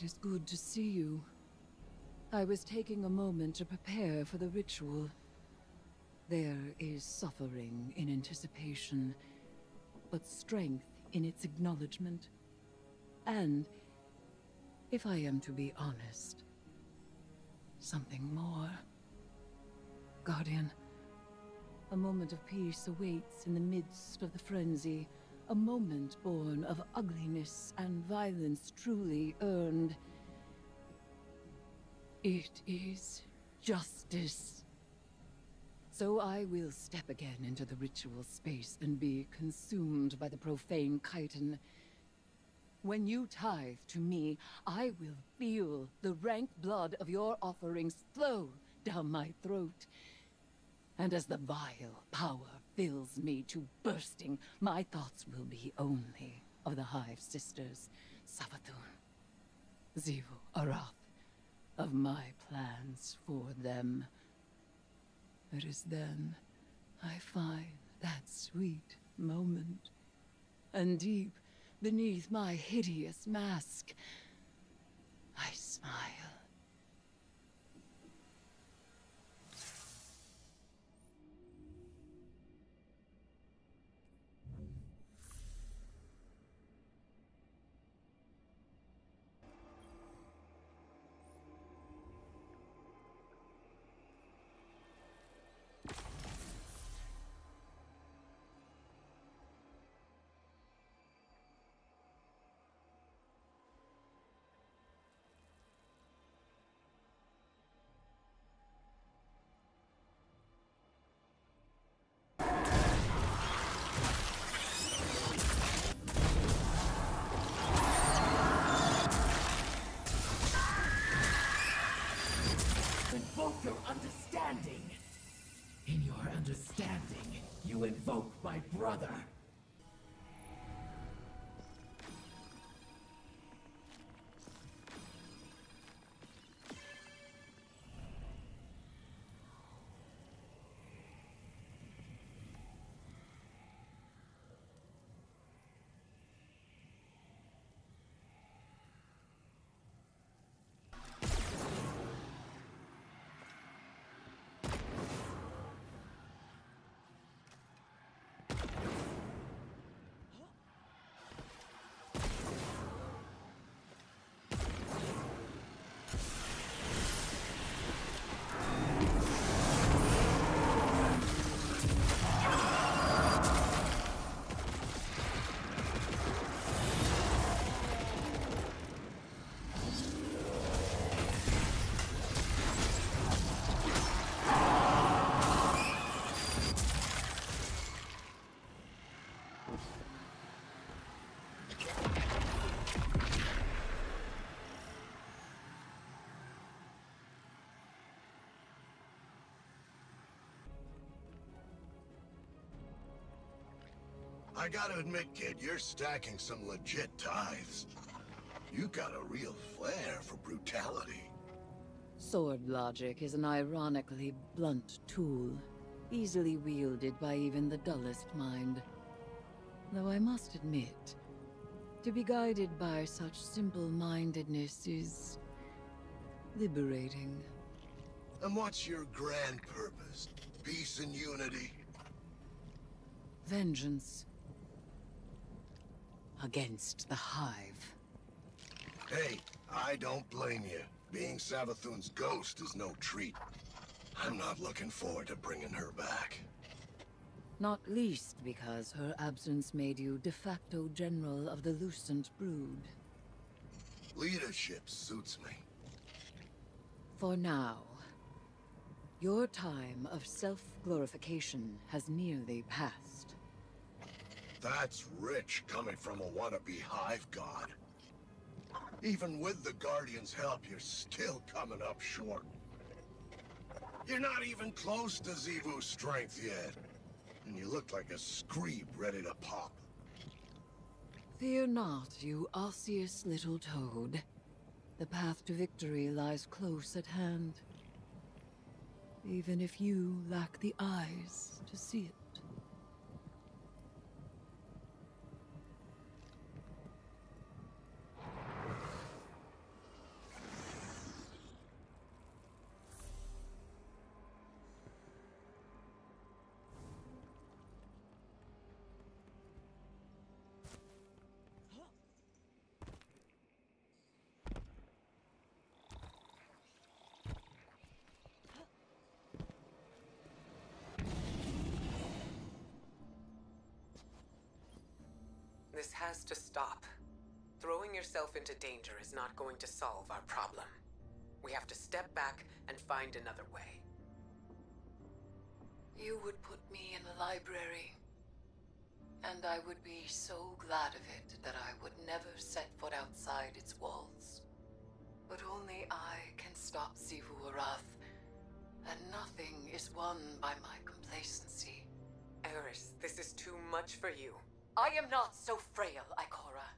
It is good to see you. I was taking a moment to prepare for the ritual. There is suffering in anticipation, but strength in its acknowledgement. And, if I am to be honest, something more. Guardian, a moment of peace awaits in the midst of the frenzy. A moment born of ugliness and violence truly earned. It is justice. So I will step again into the ritual space and be consumed by the profane chitin. When you tithe to me, I will feel the rank blood of your offerings flow down my throat. And as the vile power fills me to bursting, my thoughts will be only of the Hive Sisters, Savathun, Xivu, Arath, of my plans for them. It is then I find that sweet moment. And deep beneath my hideous mask, I smile. In your understanding, you invoke my brother. I gotta admit, kid, you're stacking some legit tithes. You got a real flair for brutality. Sword logic is an ironically blunt tool, easily wielded by even the dullest mind. Though I must admit, to be guided by such simple-mindedness is... liberating. And what's your grand purpose? Peace and unity? Vengeance. Against the Hive. Hey, I don't blame you. Being Savathun's ghost is no treat. I'm not looking forward to bringing her back. Not least because her absence made you de facto general of the Lucent Brood. Leadership suits me. For now, your time of self-glorification has nearly passed. That's rich coming from a wannabe hive god. Even with the Guardian's help, you're still coming up short. You're not even close to Xivu's strength yet. And you look like a screeb ready to pop. Fear not, you osseous little toad. The path to victory lies close at hand. Even if you lack the eyes to see it. Has to stop. Throwing yourself into danger is not going to solve our problem. We have to step back and find another way. You would put me in the library. And I would be so glad of it that I would never set foot outside its walls. But only I can stop Xivu Arath, and nothing is won by my complacency. Eris, this is too much for you. I am not so frail, Ikora.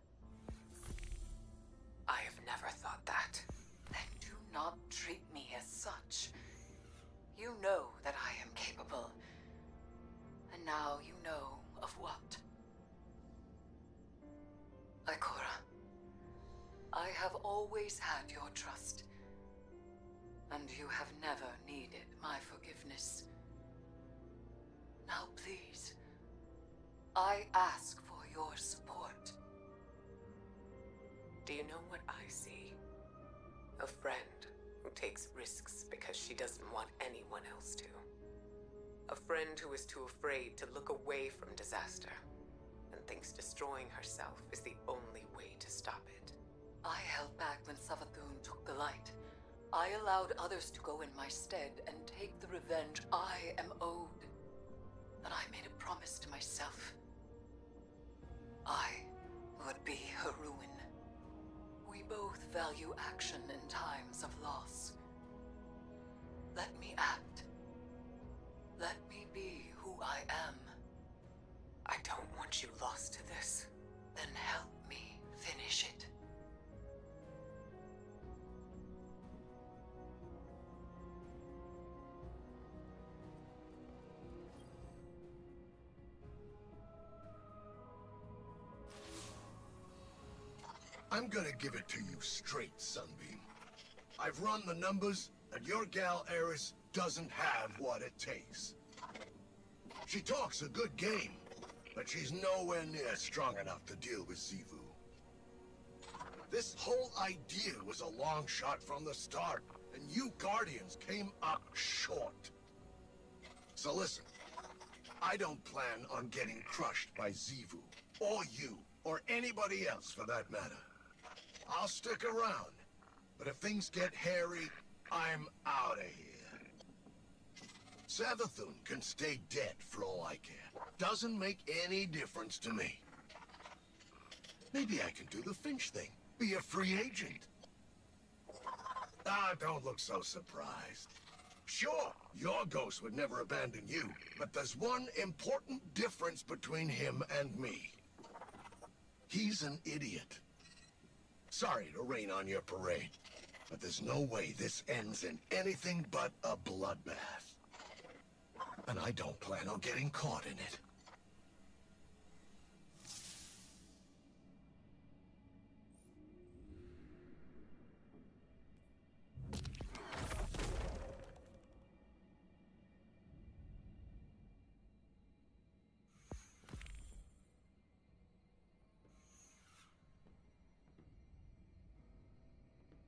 I have never thought that. Then do not treat me as such. You know that I am capable. And now you know of what. Ikora, I have always had your trust. And you have never needed my forgiveness. Now please, I ask for your support. Do you know what I see? A friend who takes risks because she doesn't want anyone else to. A friend who is too afraid to look away from disaster and thinks destroying herself is the only way to stop it. I held back when Savathun took the light. I allowed others to go in my stead and take the revenge I am owed. But I made a promise to myself. Would be her ruin. We both value action in times of loss. Let me act. Let me be who I am. I don't want you lost to this. Then help me finish it. I'm gonna give it to you straight, Sunbeam. I've run the numbers, and your gal Eris doesn't have what it takes. She talks a good game, but she's nowhere near strong enough to deal with Xivu. This whole idea was a long shot from the start, and you Guardians came up short. So listen, I don't plan on getting crushed by Xivu, or you, or anybody else for that matter. I'll stick around, but if things get hairy, I'm out of here. Savathun can stay dead for all I care. Doesn't make any difference to me. Maybe I can do the Fynch thing. Be a free agent. Ah, don't look so surprised. Sure, your ghost would never abandon you, but there's one important difference between him and me. He's an idiot. Sorry to rain on your parade, but there's no way this ends in anything but a bloodbath. And I don't plan on getting caught in it.